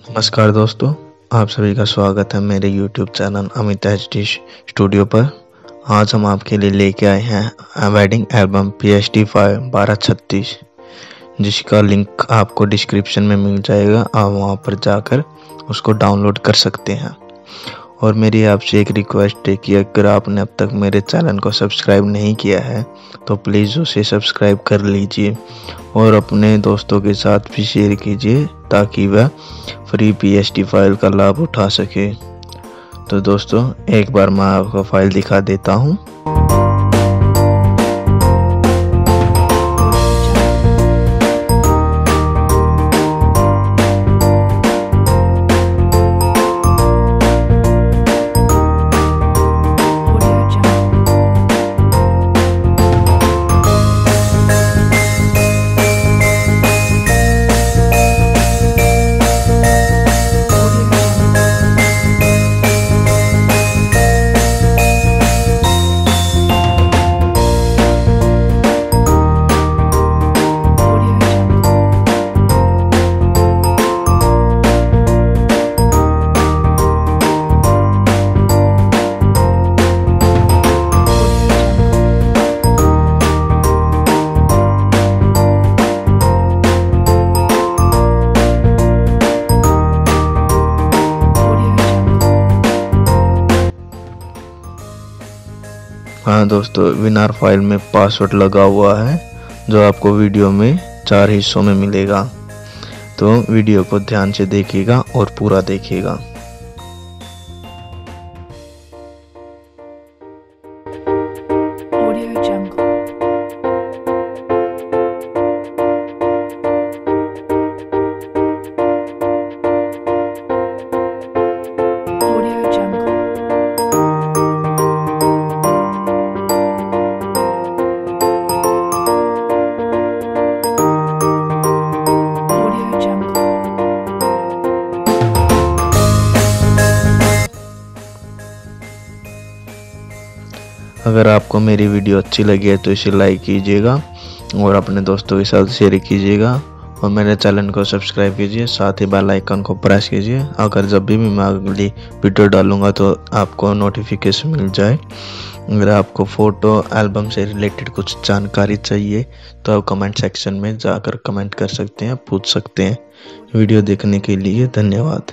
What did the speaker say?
नमस्कार दोस्तों, आप सभी का स्वागत है मेरे YouTube channel Amit H D studio पर। आज हम आपके लिए लेके आए हैं wedding album P H D five बारह छत्तीस, जिसका लिंक आपको डिस्क्रिप्शन में मिल जाएगा, आप वहाँ पर जाकर उसको डाउनलोड कर सकते हैं। और मेरी आपसे एक रिक्वेस्ट है कि अगर आपने अब तक मेरे चैनल को सब्सक्राइब नहीं किया है तो प्लीज़ उसे सब्सक्राइब कर लीजिए और अपने दोस्तों के साथ भी शेयर कीजिए ताकि वह फ्री पी फ़ाइल का लाभ उठा सके। तो दोस्तों, एक बार मैं आपको फ़ाइल दिखा देता हूँ। हाँ दोस्तों विनार फ़ाइल में पासवर्ड लगा हुआ है, जो आपको वीडियो में चार हिस्सों में मिलेगा। तो वीडियो को ध्यान से देखिएगा और पूरा देखिएगा। अगर आपको मेरी वीडियो अच्छी लगी है तो इसे लाइक कीजिएगा और अपने दोस्तों के साथ शेयर कीजिएगा और मेरे चैनल को सब्सक्राइब कीजिए, साथ ही बेल आइकन को प्रेस कीजिए। अगर जब भी मैं अगली वीडियो डालूँगा तो आपको नोटिफिकेशन मिल जाए। अगर आपको फ़ोटो एल्बम से रिलेटेड कुछ जानकारी चाहिए तो आप कमेंट सेक्शन में जाकर कमेंट कर सकते हैं, पूछ सकते हैं। वीडियो देखने के लिए धन्यवाद।